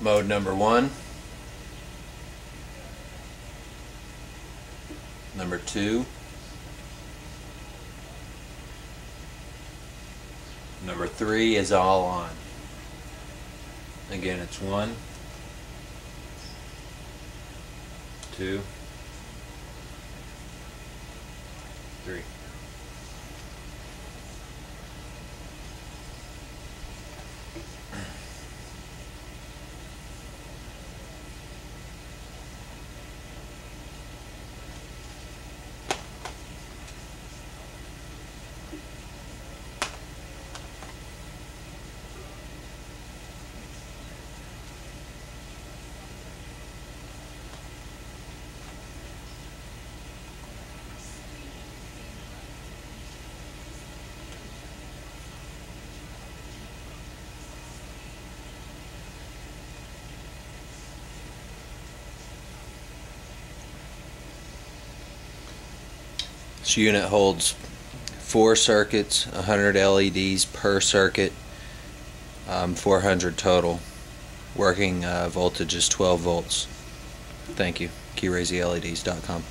Mode number one. Number two. Number three is all on. Again, it's one, two, three. This unit holds four circuits, 100 LEDs per circuit, um, 400 total. Working uh, voltage is 12 volts. Thank you. KeyRazyLEDs.com.